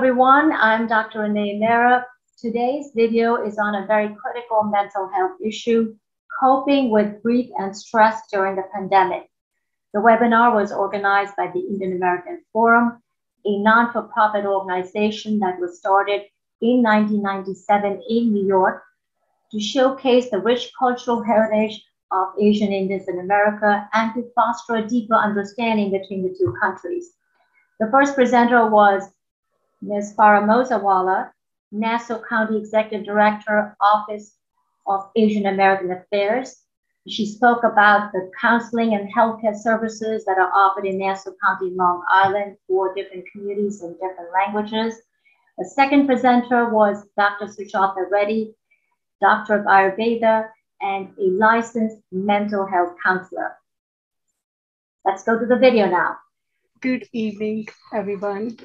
everyone, I'm Dr. Renee Mehrra. Today's video is on a very critical mental health issue, coping with grief and stress during the pandemic. The webinar was organized by the Indian American Forum, a non-for-profit organization that was started in 1997 in New York to showcase the rich cultural heritage of Asian Indians in America and to foster a deeper understanding between the two countries. The first presenter was Ms. Farah Mozawala, Nassau County Executive Director, Office of Asian American Affairs. She spoke about the counseling and healthcare services that are offered in Nassau County, Long Island for different communities and different languages. The second presenter was Dr. Sujatha Reddy, Doctor of Ayurveda, and a licensed mental health counselor. Let's go to the video now. Good evening, everyone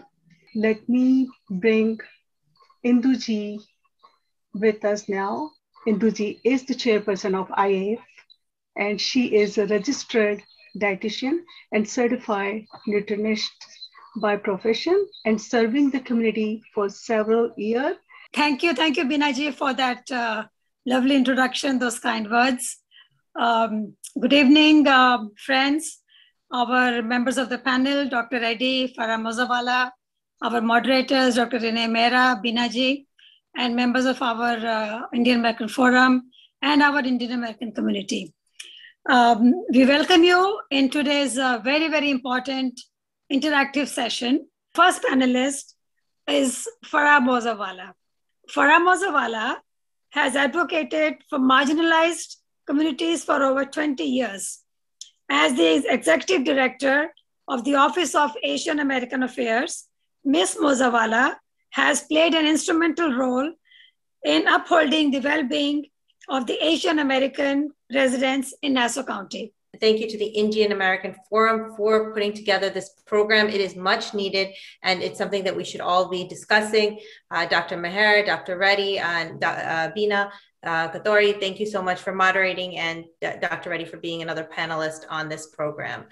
let me bring Induji with us now. Induji is the chairperson of IAF, and she is a registered dietitian and certified nutritionist by profession and serving the community for several years. Thank you. Thank you, Binaji, for that uh, lovely introduction, those kind words. Um, good evening, uh, friends, our members of the panel, Dr. Reddy, Farah Mozawala, our moderators, Dr. Renee Mehrra, Binaji, and members of our uh, Indian American Forum and our Indian American community. Um, we welcome you in today's uh, very, very important interactive session. First panelist is Farah Mozawala. Farah Mozawala has advocated for marginalized communities for over 20 years. As the executive director of the Office of Asian American Affairs, Ms. Mozawala has played an instrumental role in upholding the well-being of the Asian American residents in Nassau County. Thank you to the Indian American Forum for putting together this program. It is much needed and it's something that we should all be discussing. Uh, Dr. Meher, Dr. Reddy, and uh, Bina uh, Kothari, thank you so much for moderating and Dr. Reddy for being another panelist on this program.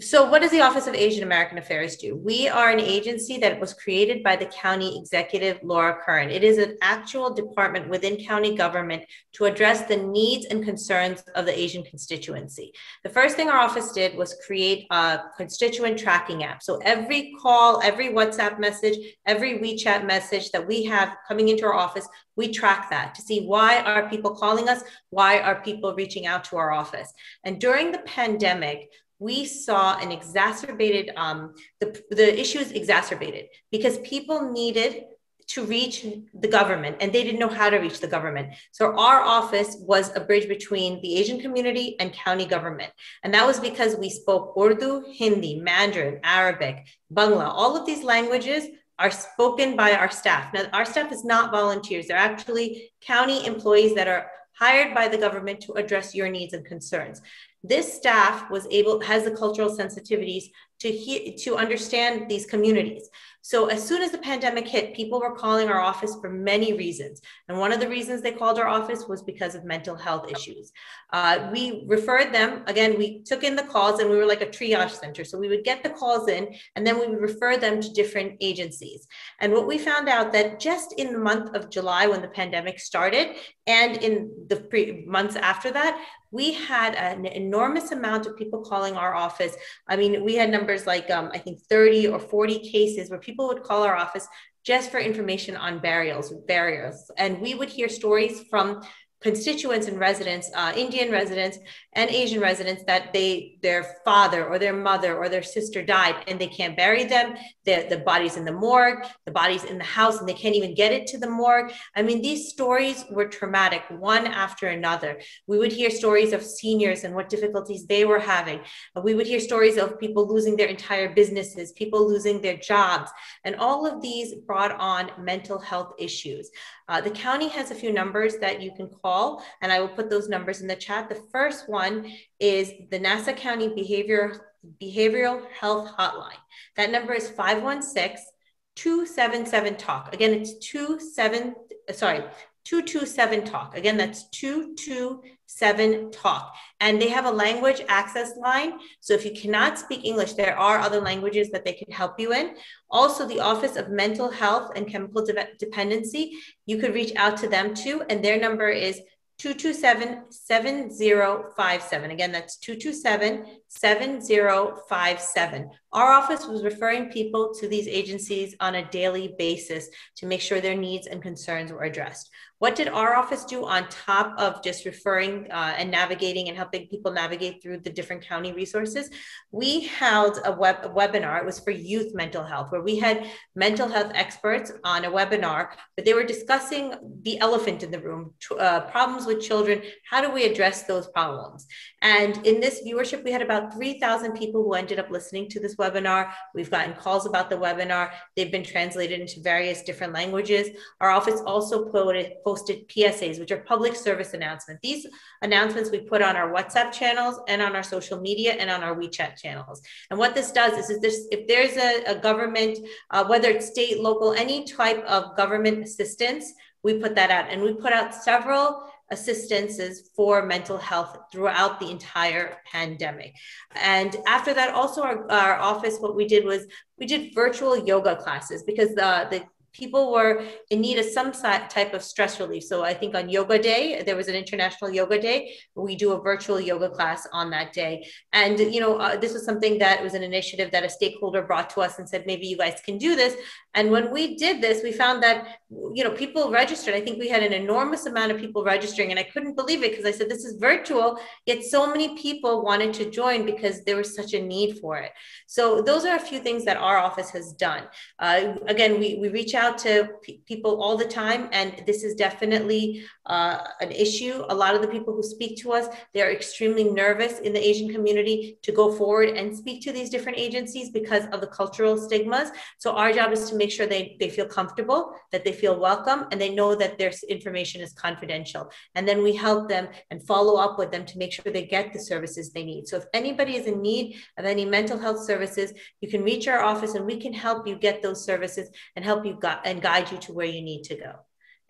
So, what does the Office of Asian American Affairs do? We are an agency that was created by the county executive, Laura Curran. It is an actual department within county government to address the needs and concerns of the Asian constituency. The first thing our office did was create a constituent tracking app. So, every call, every WhatsApp message, every WeChat message that we have coming into our office, we track that to see why are people calling us? Why are people reaching out to our office? And during the pandemic, we saw an exacerbated um, the, the issues exacerbated because people needed to reach the government and they didn't know how to reach the government. So our office was a bridge between the asian community and county government. And that was because we spoke urdu hindi mandarin arabic bangla all of these languages are spoken by our staff. Now our staff is not volunteers. They're actually county employees that are hired by the government to address your needs and concerns this staff was able has the cultural sensitivities to he, to understand these communities so as soon as the pandemic hit, people were calling our office for many reasons. And one of the reasons they called our office was because of mental health issues. Uh, we referred them, again, we took in the calls and we were like a triage center. So we would get the calls in and then we would refer them to different agencies. And what we found out that just in the month of July when the pandemic started and in the pre- months after that, we had an enormous amount of people calling our office. I mean, we had numbers like um, I think 30 or 40 cases where people would call our office just for information on burials, barriers. And we would hear stories from constituents and residents, uh, Indian residents and Asian residents, that they their father or their mother or their sister died and they can't bury them. The, the body's in the morgue, the body's in the house, and they can't even get it to the morgue. I mean, these stories were traumatic, one after another. We would hear stories of seniors and what difficulties they were having. We would hear stories of people losing their entire businesses, people losing their jobs, and all of these brought on mental health issues. Uh, the county has a few numbers that you can call, and I will put those numbers in the chat. The first one is the Nassau County Behavior, Behavioral Health Hotline. That number is 516 277 talk. Again, it's 27, sorry, 227 Talk. Again, that's 227 Talk. And they have a language access line. So if you cannot speak English, there are other languages that they can help you in. Also, the Office of Mental Health and Chemical De- Dependency, you could reach out to them too. And their number is 227-7057. Again, that's 227-7057. Our office was referring people to these agencies on a daily basis to make sure their needs and concerns were addressed. What did our office do on top of just referring uh, and navigating and helping people navigate through the different county resources? We held a, web, a webinar. It was for youth mental health, where we had mental health experts on a webinar, but they were discussing the elephant in the room, uh, problems with children. How do we address those problems? And in this viewership, we had about 3,000 people who ended up listening to this webinar. We've gotten calls about the webinar. They've been translated into various different languages. Our office also quoted posted PSAs, which are public service announcements. These announcements we put on our WhatsApp channels and on our social media and on our WeChat channels. And what this does is, is this, if there's a, a government, uh, whether it's state, local, any type of government assistance, we put that out. And we put out several assistances for mental health throughout the entire pandemic. And after that, also our, our office, what we did was we did virtual yoga classes because the, the people were in need of some type of stress relief. So I think on Yoga Day, there was an International Yoga Day. We do a virtual yoga class on that day. And, you know, uh, this was something that was an initiative that a stakeholder brought to us and said, maybe you guys can do this. And when we did this, we found that, you know, people registered. I think we had an enormous amount of people registering. And I couldn't believe it because I said, this is virtual. Yet so many people wanted to join because there was such a need for it. So those are a few things that our office has done. Uh, again, we, we reach out to people all the time, and this is definitely uh, an issue. A lot of the people who speak to us, they're extremely nervous in the Asian community to go forward and speak to these different agencies because of the cultural stigmas. So our job is to make sure they, they feel comfortable, that they feel welcome, and they know that their information is confidential. And then we help them and follow up with them to make sure they get the services they need. So if anybody is in need of any mental health services, you can reach our office and we can help you get those services and help you gu- and guide you to where you need to go.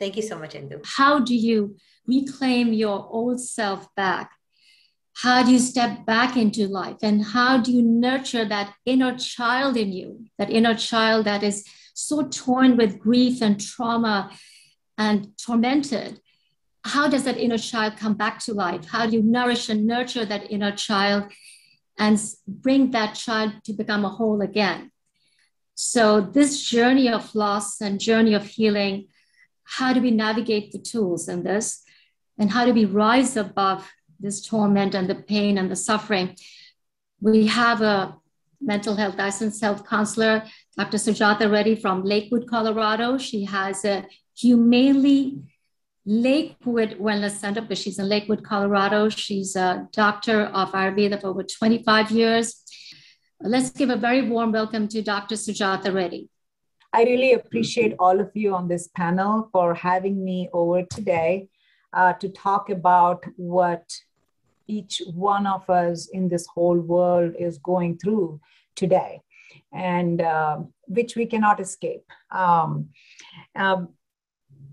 Thank you so much, Indu. How do you reclaim your old self back? How do you step back into life? And how do you nurture that inner child in you, that inner child that is so torn with grief and trauma and tormented? How does that inner child come back to life? How do you nourish and nurture that inner child and bring that child to become a whole again? So, this journey of loss and journey of healing, how do we navigate the tools in this? And how do we rise above this torment and the pain and the suffering? We have a mental health licensed health counselor, Dr. Sujatha Reddy from Lakewood, Colorado. She has a humanely Lakewood Wellness Center, but she's in Lakewood, Colorado. She's a doctor of Ayurveda for over 25 years. Let's give a very warm welcome to Dr. Sujatha Reddy. I really appreciate all of you on this panel for having me over today uh, to talk about what each one of us in this whole world is going through today and uh, which we cannot escape. Um, um,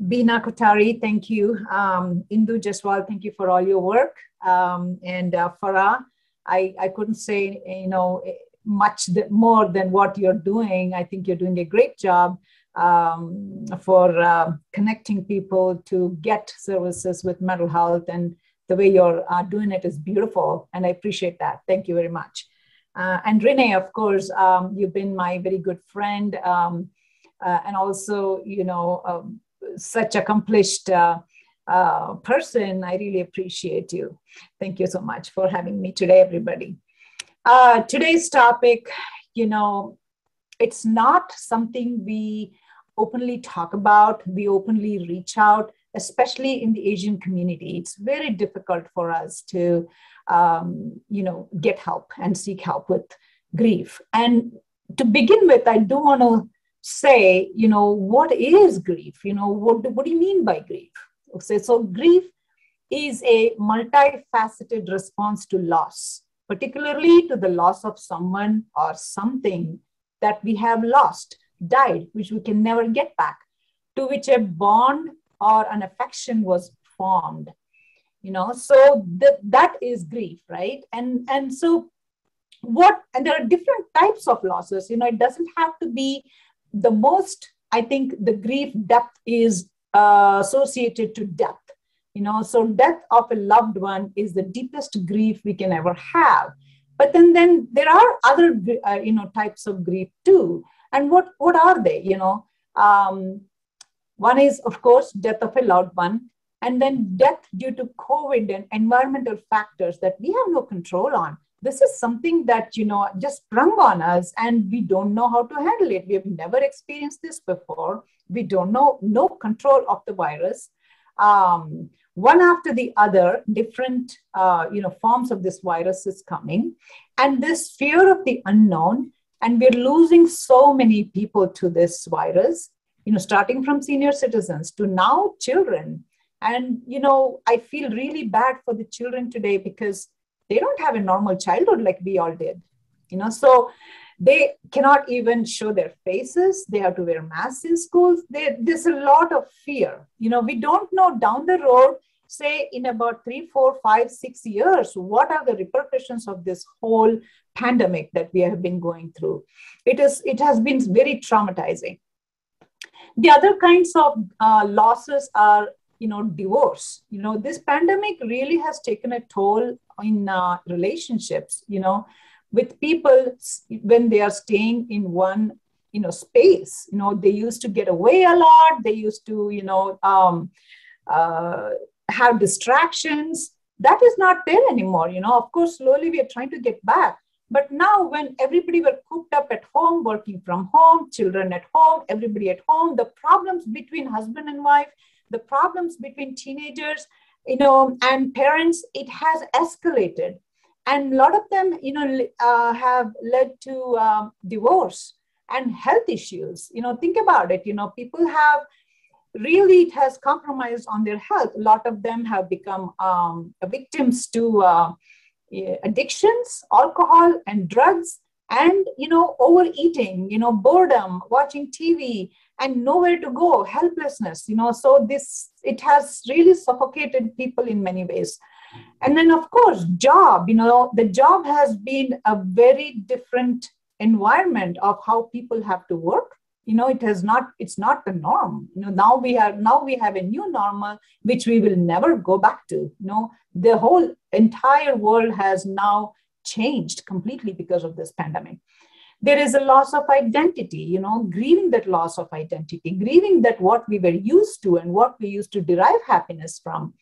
Bina Kothari, thank you. Um, Indu Jaiswal, thank you for all your work. Um, and uh, Farah, I, I couldn't say, you know, much more than what you're doing. I think you're doing a great job um, for uh, connecting people to get services with mental health. And the way you're uh, doing it is beautiful. And I appreciate that. Thank you very much. Uh, and Renee, of course, um, you've been my very good friend. Um, uh, and also, you know, um, such accomplished uh, uh, person. I really appreciate you. Thank you so much for having me today, everybody. Uh, today's topic, you know, it's not something we openly talk about, we openly reach out, especially in the Asian community. It's very difficult for us to, um, you know, get help and seek help with grief. And to begin with, I do want to say, you know, what is grief? You know, what do, what do you mean by grief? Okay, so grief is a multifaceted response to loss particularly to the loss of someone or something that we have lost, died, which we can never get back, to which a bond or an affection was formed you know? So th- that is grief right? And and so what and there are different types of losses you know? It doesn't have to be the most i think the grief depth is uh, associated to death you know? So death of a loved one is the deepest grief we can ever have. But then then there are other uh, you know types of grief too. And what what are they you know? Um, one is of course death of a loved one and then death due to covid and environmental factors that we have no control on. This is something that you know just sprung on us and we don't know how to handle it. We have never experienced this before. We don't know no control of the virus. Um, one after the other different uh, you know forms of this virus is coming. And this fear of the unknown and we're losing so many people to this virus you know starting from senior citizens to now children. And you know i feel really bad for the children today because they don't have a normal childhood like we all did you know. So they cannot even show their faces. They have to wear masks in schools. They, there's a lot of fear you know. We don't know down the road say in about three four five six years what are the repercussions of this whole pandemic that we have been going through. It is it has been very traumatizing the other kinds of uh, losses are you know divorce. You know this pandemic really has taken a toll in uh, relationships you know with people when they are staying in one you know space. You know they used to get away a lot. They used to you know um, uh, have distractions. That is not there anymore you know. Of course slowly we are trying to get back but now when everybody were cooped up at home working from home children at home everybody at home the problems between husband and wife the problems between teenagers you know and parents it has escalated. And a lot of them you know uh, have led to um, divorce and health issues. You know think about it. You know people have really it has compromised on their health. A lot of them have become um, victims to uh, addictions alcohol and drugs and you know overeating you know boredom watching tv and nowhere to go helplessness you know. So this it has really suffocated people in many ways. And then of course job you know the job has been a very different environment of how people have to work. You know it has not it's not the norm. You know now we have now we have a new normal which we will never go back to you know the whole entire world has now changed completely because of this pandemic. There is a loss of identity you know grieving that loss of identity grieving that what we were used to and what we used to derive happiness from.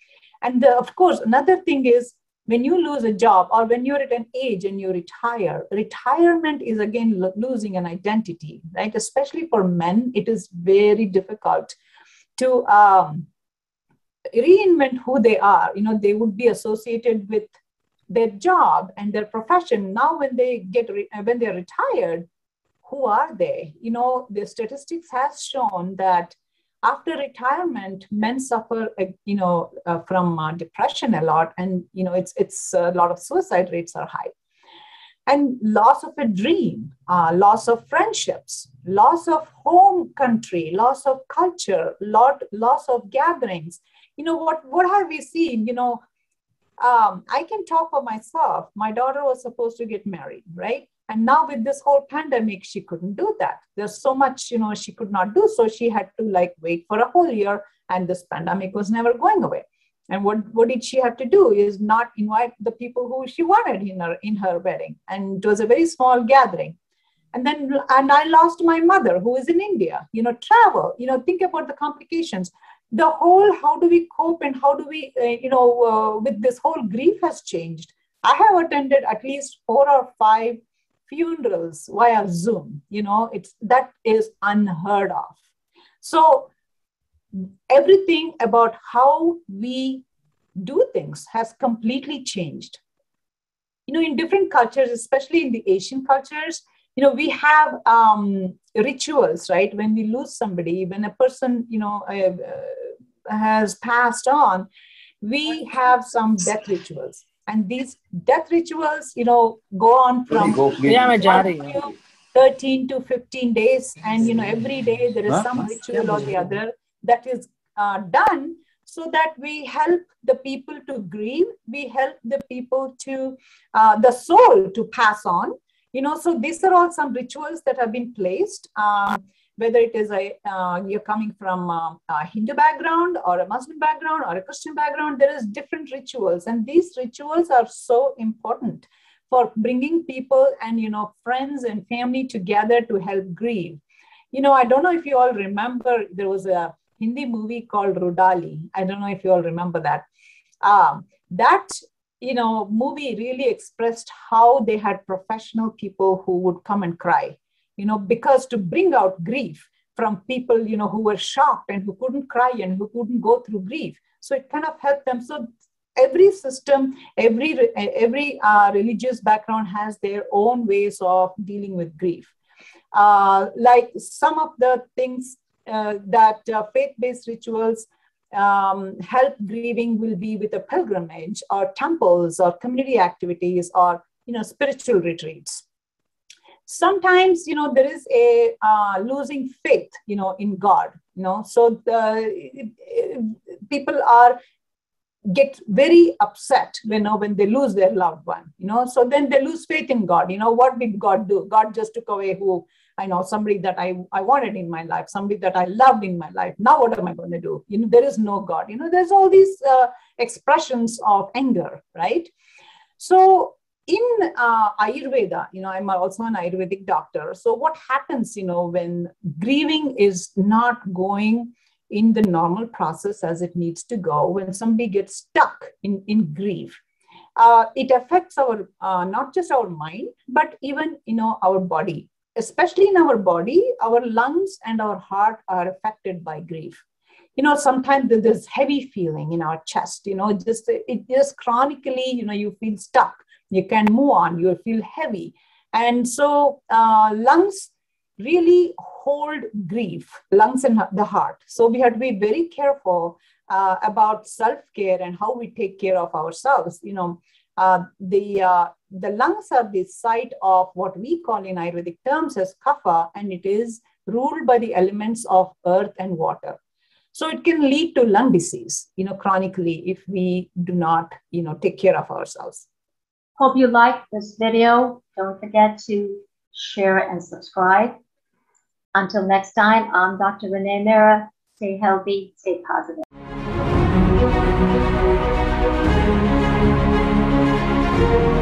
And the, of course another thing is when you lose a job or when you're at an age and you retire retirement is again lo- losing an identity right? Especially for men it is very difficult to um, reinvent who they are. You know they would be associated with their job and their profession. Now when they get re- uh, when they're retired who are they? You know the statistics has shown that after retirement men suffer uh, you know uh, from uh, depression a lot and you know it's it's a lot of suicide rates are high. And loss of a dream uh, loss of friendships loss of home country loss of culture lot loss of gatherings you know what what have we seen you know um, I can talk for myself. My daughter was supposed to get married, right? And now with this whole pandemic, she couldn't do that. There's so much, you know, she could not do. So she had to like wait for a whole year, and this pandemic was never going away. And what, what did she have to do is not invite the people who she wanted in her in her wedding. And it was a very small gathering. And then and I lost my mother who is in India, you know, travel, you know, think about the complications the whole how do we cope and how do we uh, you know uh, with this whole grief has changed. I have attended at least four or five funerals via zoom you know it's that is unheard of. So everything about how we do things has completely changed. You know in different cultures especially in the asian cultures you know we have um, rituals right? When we lose somebody when a person you know uh, uh, has passed on we have some death rituals. And these death rituals you know go on from 13 to 15 days. And you know every day there is some ritual or the other that is uh, done so that we help the people to grieve. We help the people to uh, the soul to pass on you know so these are all some rituals that have been placed um, whether it is a uh, you're coming from uh, a hindu background or a muslim background or a christian background there is different rituals. And these rituals are so important for bringing people and you know friends and family together to help grieve. You know i don't know if you all remember there was a hindi movie called rudali. I don't know if you all remember that. Um, that you know movie really expressed how they had professional people who would come and cry you know because to bring out grief from people you know who were shocked and who couldn't cry and who couldn't go through grief. So it kind of helped them. So every system every every uh, religious background has their own ways of dealing with grief. Uh, like some of the things uh, that uh, faith-based rituals um, help grieving will be with a pilgrimage or temples or community activities or you know spiritual retreats. Sometimes you know there is a uh, losing faith you know in god you know. So the, people are get very upset when, you know, when they lose their loved one you know. So then they lose faith in god. You know what did god do? God just took away who i know somebody that i i wanted in my life somebody that i loved in my life. Now what am i going to do? You know there is no god. You know there's all these uh, expressions of anger right? So in uh, ayurveda you know i'm also an ayurvedic doctor. So what happens you know when grieving is not going in the normal process as it needs to go when somebody gets stuck in, in grief uh, it affects our uh, not just our mind but even you know our body especially in our body our lungs and our heart are affected by grief you know sometimes there's heavy feeling in our chest you know just it just chronically you know you feel stuck you can move on you feel heavy and so uh, lungs really hold grief, lungs and the heart. So we have to be very careful uh, about self-care and how we take care of ourselves. You know, uh, the uh, the lungs are the site of what we call in Ayurvedic terms as kapha, and it is ruled by the elements of earth and water. So it can lead to lung disease, you know, chronically if we do not, you know, take care of ourselves. Hope you liked this video. Don't forget to share and subscribe. Until next time, I'm Dr. Renee Mehrra. Stay healthy, stay positive. Thank you.